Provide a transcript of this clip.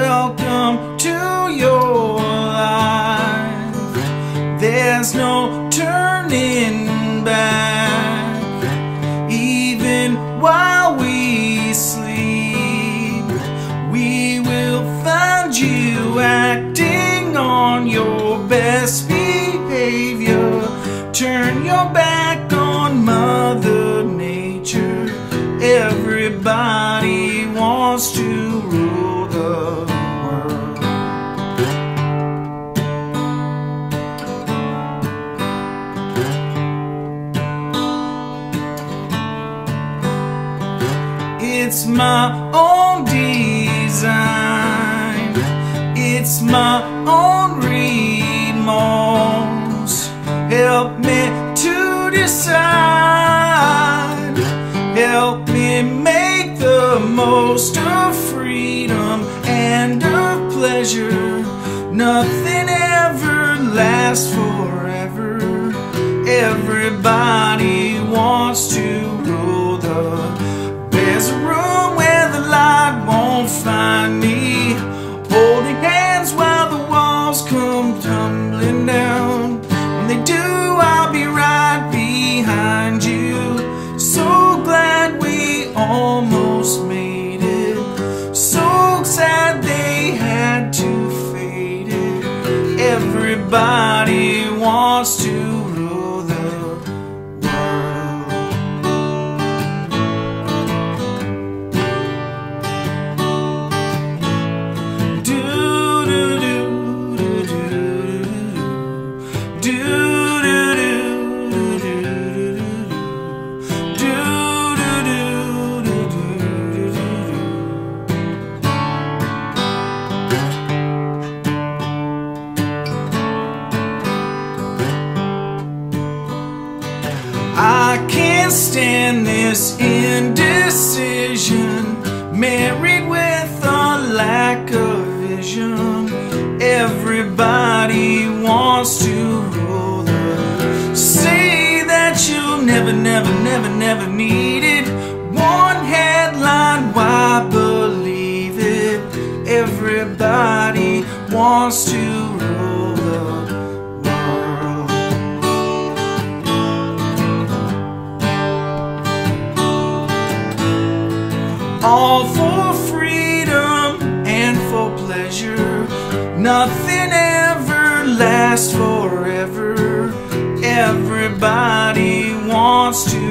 welcome to your life. There's no turning back, even while we sleep. We will find you acting on your best behavior. Turn your back on Mother Nature, everybody. It's my own design. It's my own remorse. Help me to decide. Help me make the most of freedom and of pleasure. Nothing ever lasts forever. Everybody wants to stand this indecision, married with a lack of vision. Everybody wants to rule the. Say that you'll never, never, never, never need it. One headline, why believe it? Everybody wants to all for freedom and for pleasure. Nothing ever lasts forever. Everybody wants to